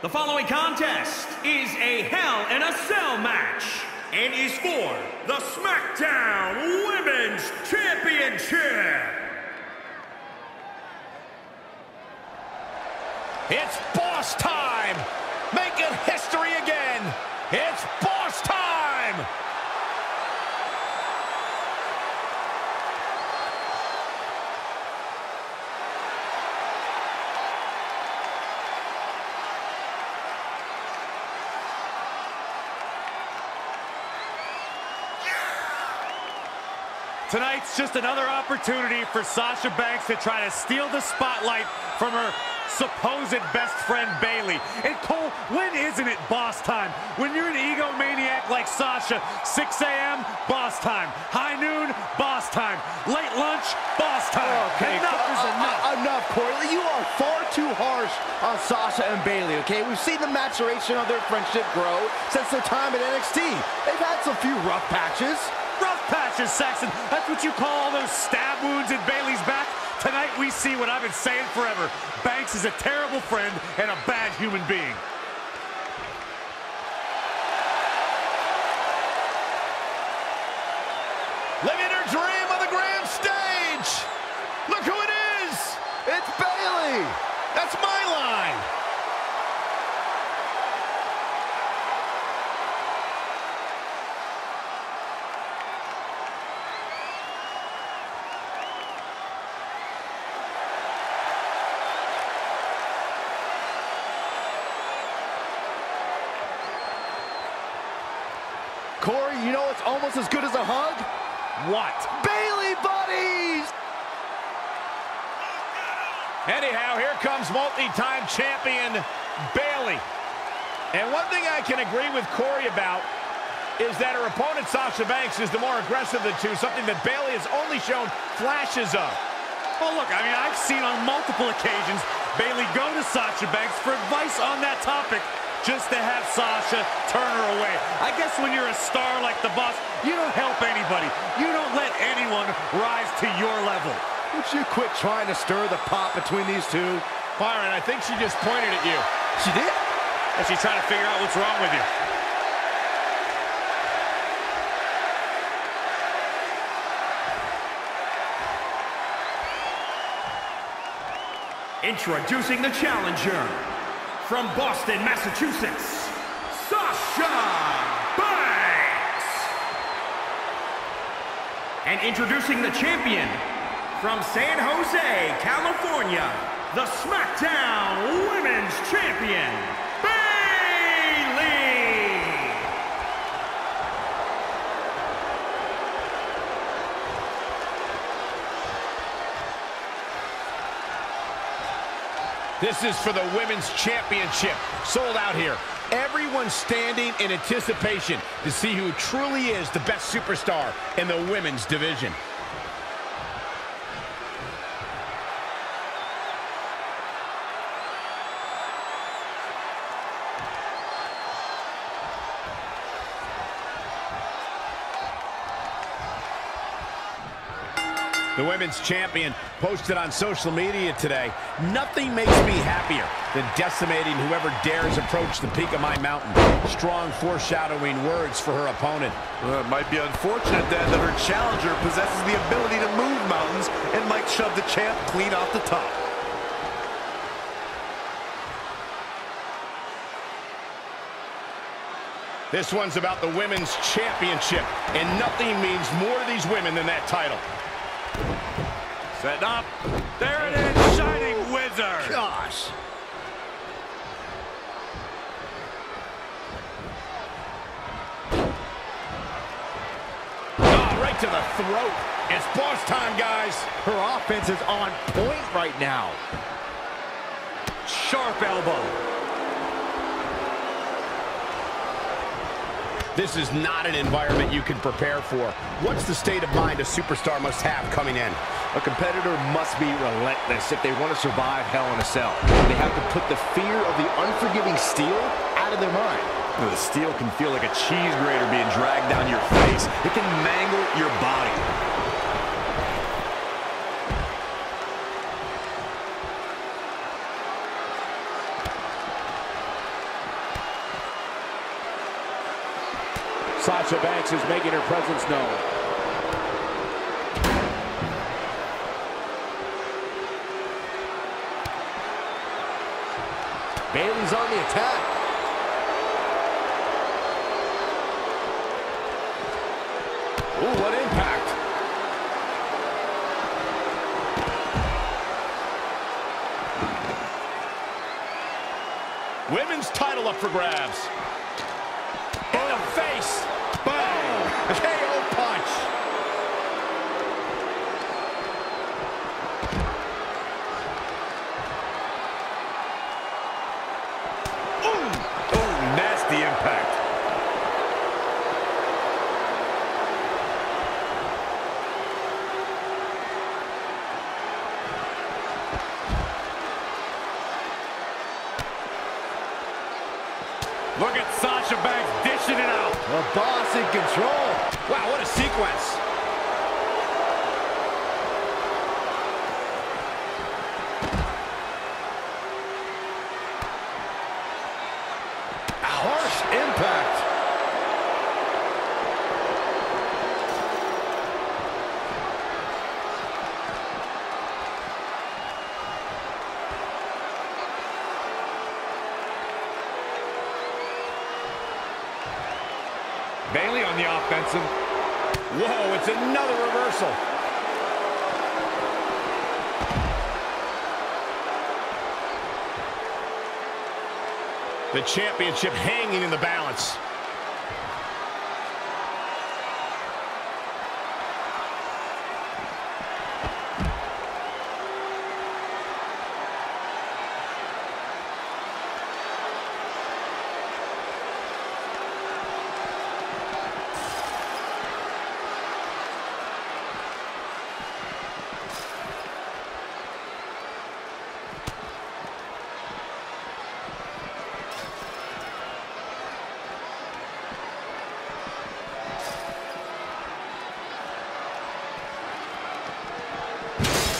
The following contest is a Hell in a Cell match and is for the SmackDown Women's Championship. It's boss time! Making history again! It's boss time! Tonight's just another opportunity for Sasha Banks to try to steal the spotlight from her supposed best friend Bayley. And Cole, when isn't it boss time? When you're an egomaniac like Sasha, 6 a.m., boss time. High noon, boss time. Late lunch, boss time. Okay, enough is uh, enough. uh, enough, Corey. You are far too harsh on Sasha and Bayley, okay? We've seen the maturation of their friendship grow since their time at NXT. They've had some few rough patches. Saxton. That's what you call all those stab wounds in Bayley's back? Tonight we see what I've been saying forever. Banks is a terrible friend and a bad human being. Living her dream on the grand stage! Look who it is! It's Bayley. That's my line! Corey, you know what's almost as good as a hug? What? Bayley buddies! Anyhow, here comes multi-time champion Bayley. And one thing I can agree with Corey about is that her opponent, Sasha Banks, is the more aggressive of the two, something that Bayley has only shown flashes of. Well, look, I mean, I've seen on multiple occasions Bayley go to Sasha Banks for advice on that topic just to have Sasha turn her away. I guess when you're a star like the boss, you don't help anybody. You don't let anyone rise to your level. Would you quit trying to stir the pot between these two? Byron, I think she just pointed at you. She did? And she's trying to figure out what's wrong with you. Introducing the challenger from Boston, Massachusetts, Sasha Banks. And introducing the champion from San Jose, California, the SmackDown Women's Champion, Bayley. This is for the Women's Championship. Sold out here. Everyone standing in anticipation to see who truly is the best superstar in the women's division. The women's champion posted on social media today, nothing makes me happier than decimating whoever dares approach the peak of my mountain. Strong foreshadowing words for her opponent. Well, it might be unfortunate then that her challenger possesses the ability to move mountains and might shove the champ clean off the top. This one's about the women's championship, and nothing means more to these women than that title. Setting up. There it is, Shining Wizard. Gosh. Oh, right to the throat. It's boss time, guys. Her offense is on point right now. Sharp elbow. This is not an environment you can prepare for. What's the state of mind a superstar must have coming in? A competitor must be relentless if they want to survive Hell in a Cell. They have to put the fear of the unforgiving steel out of their mind. The steel can feel like a cheese grater being dragged down your face. It can mangle your body. Sasha Banks is making her presence known. Bayley's on the attack. Ooh, what impact. Women's title up for grabs. In the face. Boom. KO punch. Oh, nasty impact. Look at Sasha Banks dishing it out. The boss in control. Wow, what a sequence. Harsh impact. Bayley on the offensive. Whoa, it's another reversal. The championship hanging in the balance.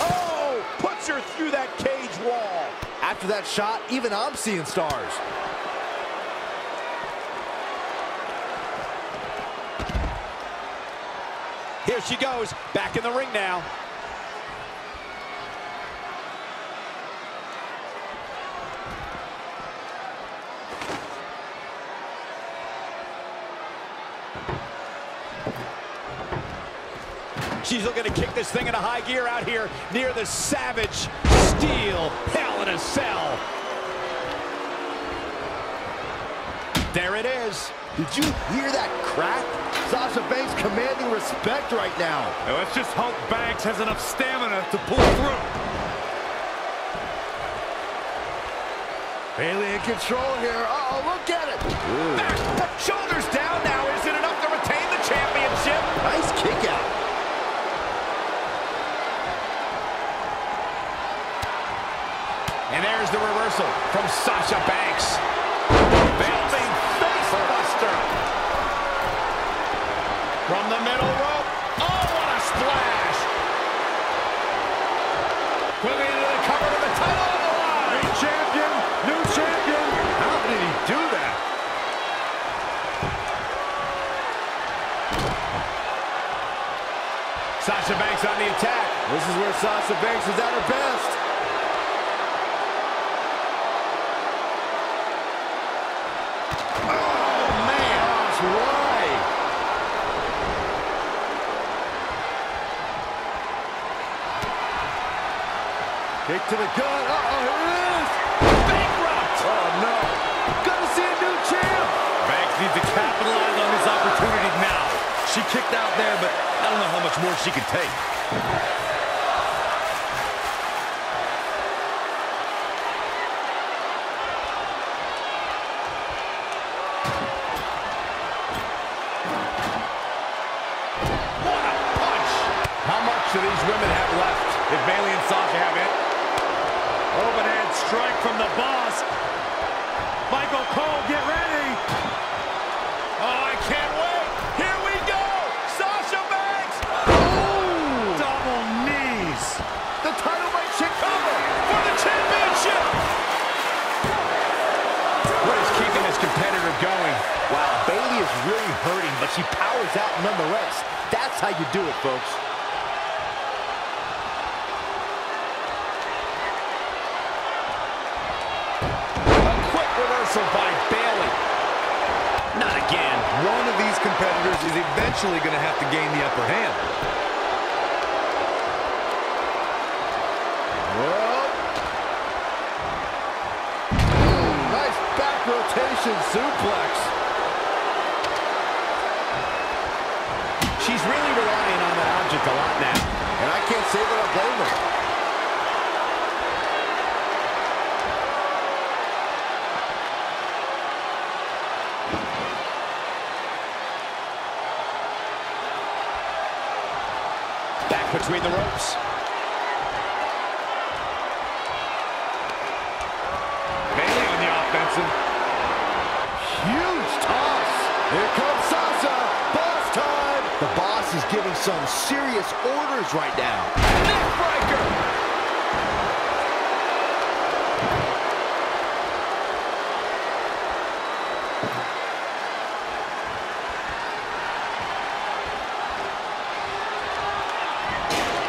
Oh, puts her through that cage wall. After that shot, even I'm seeing stars. Here she goes, back in the ring now. She's looking to kick this thing into high gear out here near the Savage Steel Hell in a Cell. There it is. Did you hear that crack? Sasha Banks commanding respect right now. Now, let's just hope Banks has enough stamina to pull through. Bayley in control here. Uh-oh, look at it. Back, shoulders down there's the reversal from Sasha Banks. Jumping face buster. From the middle rope. Oh, what a splash. Quickly into the cover to the title on the line. New champion, new champion. How did he do that? Sasha Banks on the attack. This is where Sasha Banks is at her best. Oh, man. That's right. Kick to the gut. Uh-oh, here it is. Bankrupt. Oh, no. Gonna see a new champ. Banks needs to capitalize on this opportunity now. She kicked out there, but I don't know how much more she can take. What a punch. How much do these women have left? If Bayley and Sasha have it. Overhand strike from the boss. Michael Cole, get ready. Going? Wow, Bayley is really hurting, but she powers out nonetheless. That's how you do it, folks. A quick reversal by Bayley. Not again. One of these competitors is eventually going to have to gain the upper hand. Suplex. She's really relying on that object a lot now. And I can't say that I blame her. Back between the ropes. Bayley on the offensive. Is giving some serious orders right now. Neckbreaker.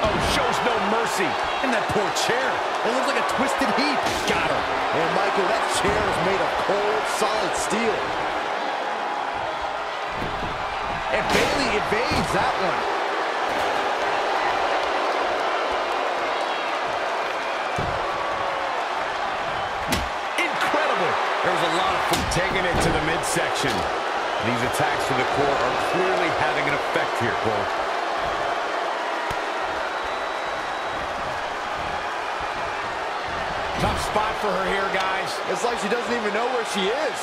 Oh, shows no mercy. And that poor chair. It looks like a twisted heap. Got her. And Michael, that chair is made of cold, solid steel. And Bayley evades that one. Incredible. There's a lot of taking it to the midsection. These attacks to the core are clearly having an effect here, Cole. Tough spot for her here, guys. It's like she doesn't even know where she is.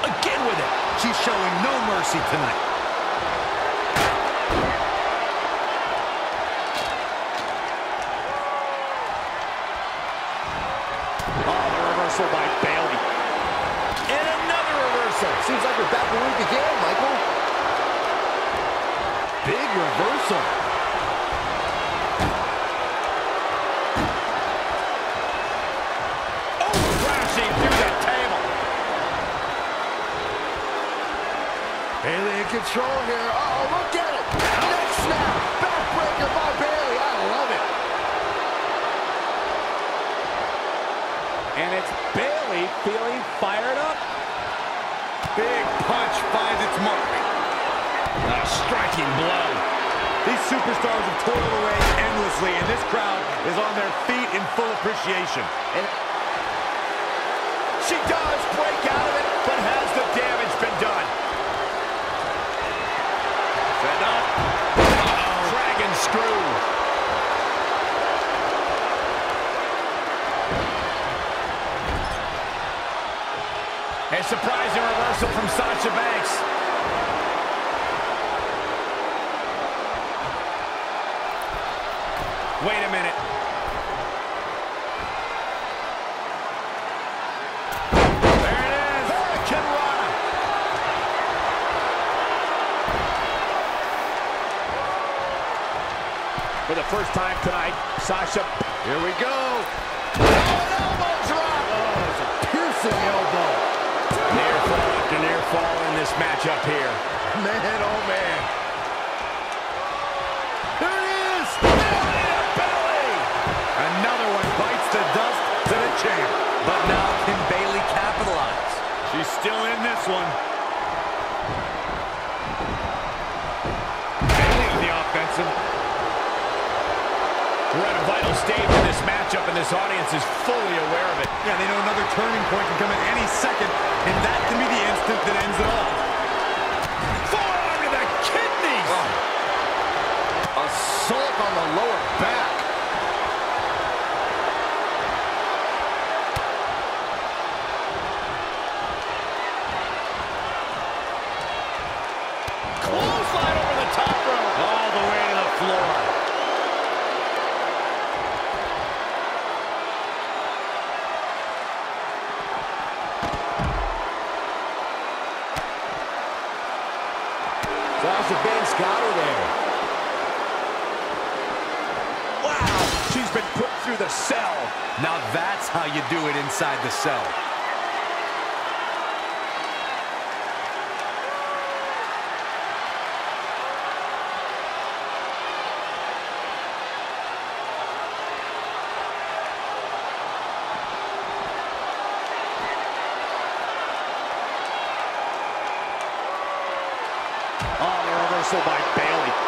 Again with it. She's showing no mercy tonight. Reversal by Bayley. And another reversal. Seems like we're back where we began, Michael. Big reversal. Oh, crashing through the table. Bayley in control here. Uh oh, look at it. Neck snap. Backbreaker by Bayley. I love it. And it's Bayley feeling fired up. Big punch finds its mark. A striking blow. These superstars have toiled away endlessly, and this crowd is on their feet in full appreciation. And she does break out of it, but has the damage been done? Set up. Uh-oh. Dragon screw. A surprising reversal from Sasha Banks. Is fully aware of it. Yeah, they know another turning point can come at any second, and that can be the instant that ends it all. Forearm to the kidneys. Assault on the lower back. how you do it inside the cell. Oh, the reversal by Bayley.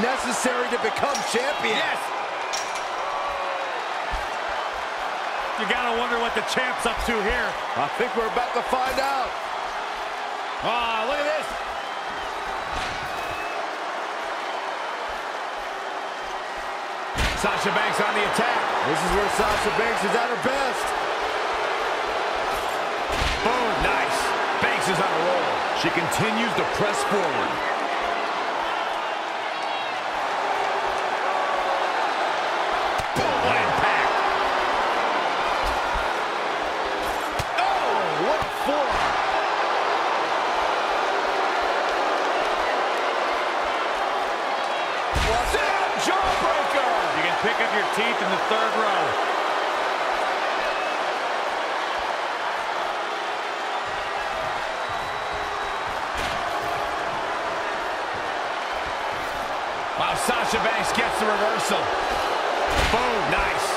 Necessary to become champion. Yes! You gotta wonder what the champ's up to here. I think we're about to find out. Ah, look at this. Sasha Banks on the attack. This is where Sasha Banks is at her best. Boom, nice. Banks is on a roll. She continues to press forward. Pick up your teeth in the third row. Wow, Sasha Banks gets the reversal. Boom, nice.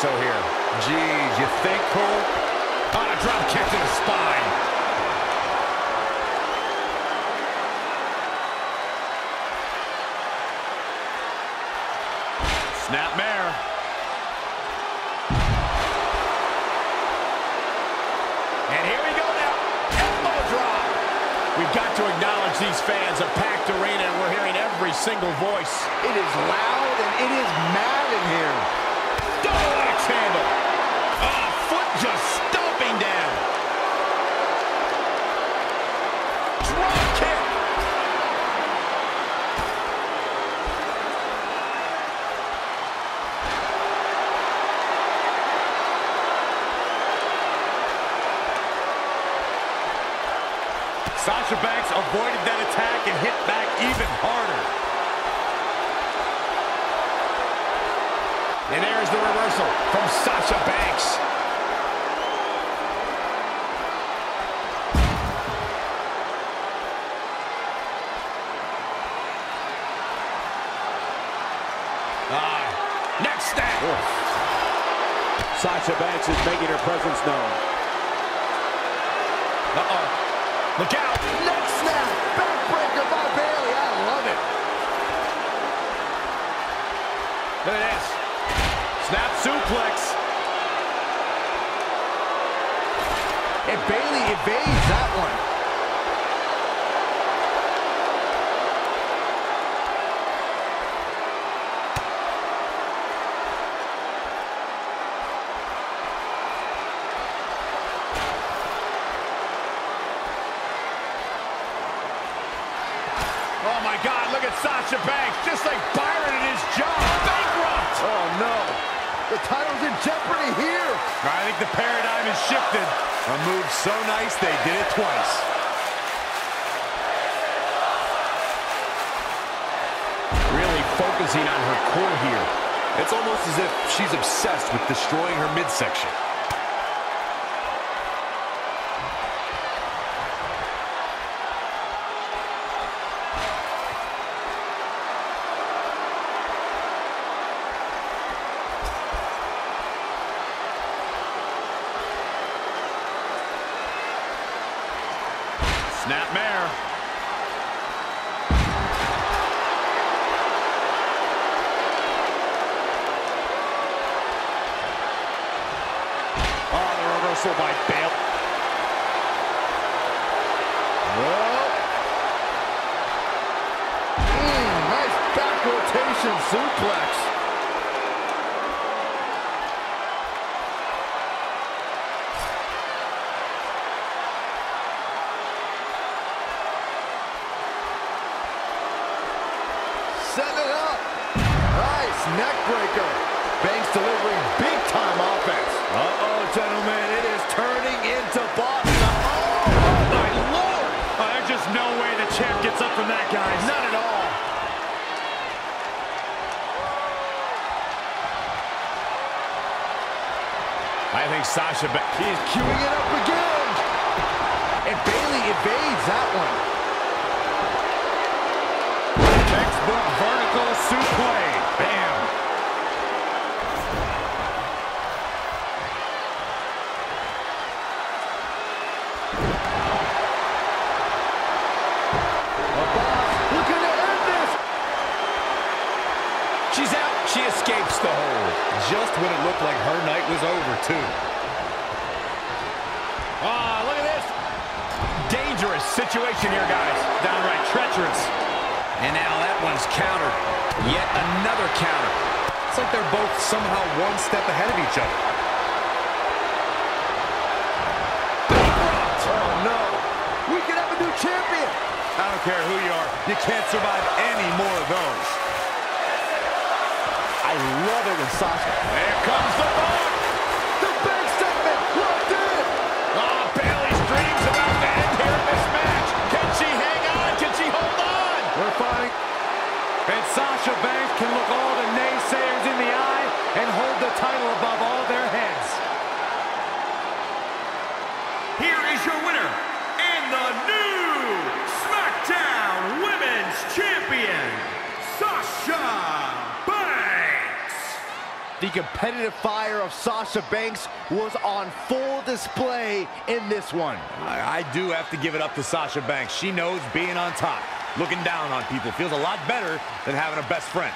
Torso here. Geez, you think, Cole? On a drop kick to the spine. Snapmare. And here we go now. Elbow drop. We've got to acknowledge these fans. A packed arena, and we're hearing every single voice. It is loud and it is mad in here. Double axe handle. Oh, foot just stomping down. Drop kick. Sasha Banks avoided that attack and hit back even harder. And there's the reversal from Sasha Banks. Ah, neck snap. Sasha Banks is making her presence known. Uh-oh. Look out. Neck snap. Backbreaker by Bayley. I love it. Look at this. Snap suplex. And Bayley evades that one. Oh, my God. Look at Sasha Banks. Just like Byron in his job. Bankrupt. Oh, no. The title's in jeopardy here. I think the paradigm has shifted. A move so nice, they did it twice. Really focusing on her core here. It's almost as if she's obsessed with destroying her midsection. Backbreaker. Banks delivering big-time offense. Uh-oh, gentlemen, it is turning into Boston. Oh, my Lord! Oh, there's just no way the champ gets up from that, guys. Not at all. I think Sasha, ba He's queuing it up again. And Bayley evades that one. Textbook vertical suplex. The hold. Just when it looked like her night was over, too. Oh, look at this. Dangerous situation here, guys. Downright treacherous. And now that one's countered. Yet another counter. It's like they're both somehow one step ahead of each other. Oh, no. We could have a new champion. I don't care who you are. You can't survive any more of those. Love it when Sasha. There comes the bar. Of Sasha Banks was on full display in this one. I, I do have to give it up to Sasha Banks. She knows being on top. Looking down on people feels a lot better than having a best friend.